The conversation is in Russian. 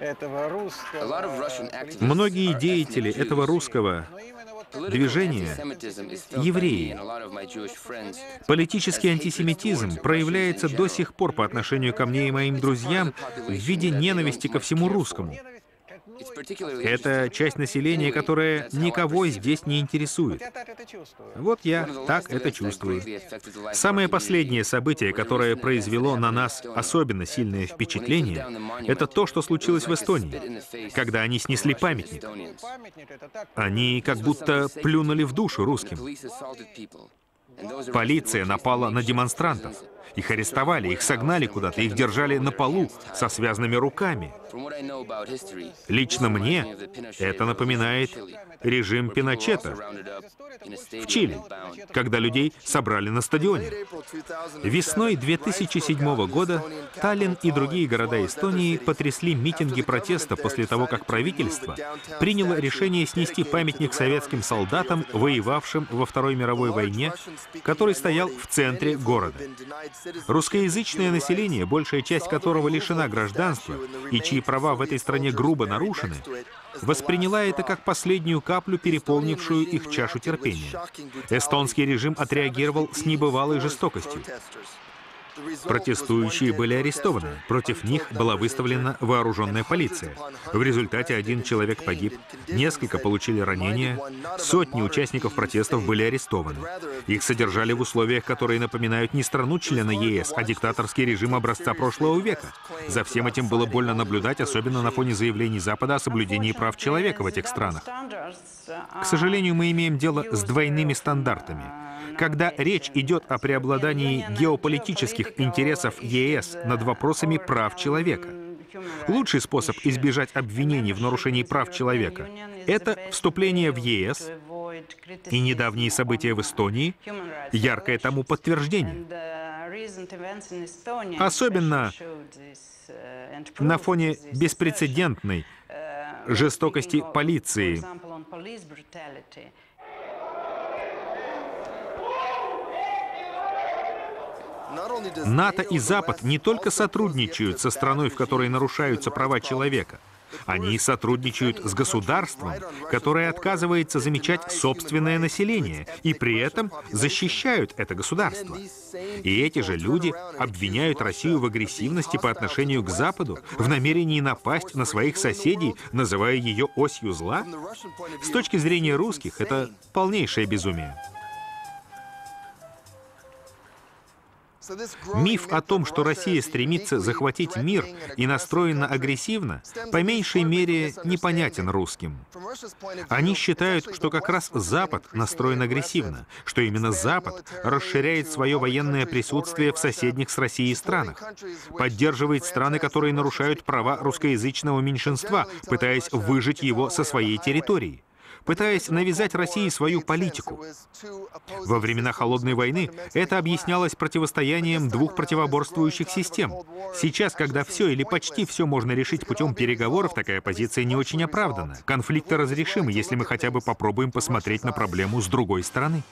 этого русского... Многие деятели этого русского движения — евреи. Политический антисемитизм проявляется до сих пор по отношению ко мне и моим друзьям в виде ненависти ко всему русскому. Это часть населения, которая никого здесь не интересует. Вот я так это чувствую. Самое последнее событие, которое произвело на нас особенно сильное впечатление, это то, что случилось в Эстонии, когда они снесли памятник. Они как будто плюнули в душу русским. Полиция напала на демонстрантов. Их арестовали, их согнали куда-то, их держали на полу со связанными руками. Лично мне это напоминает режим Пиночета в Чили, когда людей собрали на стадионе. Весной 2007 года Таллин и другие города Эстонии потрясли митинги протеста после того, как правительство приняло решение снести памятник советским солдатам, воевавшим во Второй мировой войне, который стоял в центре города. Русскоязычное население, большая часть которого лишена гражданства и чьи права в этой стране грубо нарушены, восприняла это как последнюю каплю, переполнившую их чашу терпения. Эстонский режим отреагировал с небывалой жестокостью. Протестующие были арестованы. Против них была выставлена вооруженная полиция. В результате один человек погиб, несколько получили ранения, сотни участников протестов были арестованы. Их содержали в условиях, которые напоминают не страну-члена ЕС, а диктаторский режим образца прошлого века. За всем этим было больно наблюдать, особенно на фоне заявлений Запада о соблюдении прав человека в этих странах. К сожалению, мы имеем дело с двойными стандартами. Когда речь идет о преобладании геополитических интересов ЕС над вопросами прав человека. Лучший способ избежать обвинений в нарушении прав человека — это вступление в ЕС, и недавние события в Эстонии — яркое тому подтверждение. Особенно на фоне беспрецедентной жестокости полиции, НАТО и Запад не только сотрудничают со страной, в которой нарушаются права человека, они сотрудничают с государством, которое отказывается замечать собственное население, и при этом защищают это государство. И эти же люди обвиняют Россию в агрессивности по отношению к Западу, в намерении напасть на своих соседей, называя ее осью зла? С точки зрения русских, это полнейшее безумие. Миф о том, что Россия стремится захватить мир и настроена агрессивно, по меньшей мере непонятен русским. Они считают, что как раз Запад настроен агрессивно, что именно Запад расширяет свое военное присутствие в соседних с Россией странах, поддерживает страны, которые нарушают права русскоязычного меньшинства, пытаясь выжить его со своей территории пытаясь навязать России свою политику. Во времена Холодной войны это объяснялось противостоянием двух противоборствующих систем. Сейчас, когда все или почти все можно решить путем переговоров, такая позиция не очень оправдана. Конфликты разрешимы, если мы хотя бы попробуем посмотреть на проблему с другой стороны.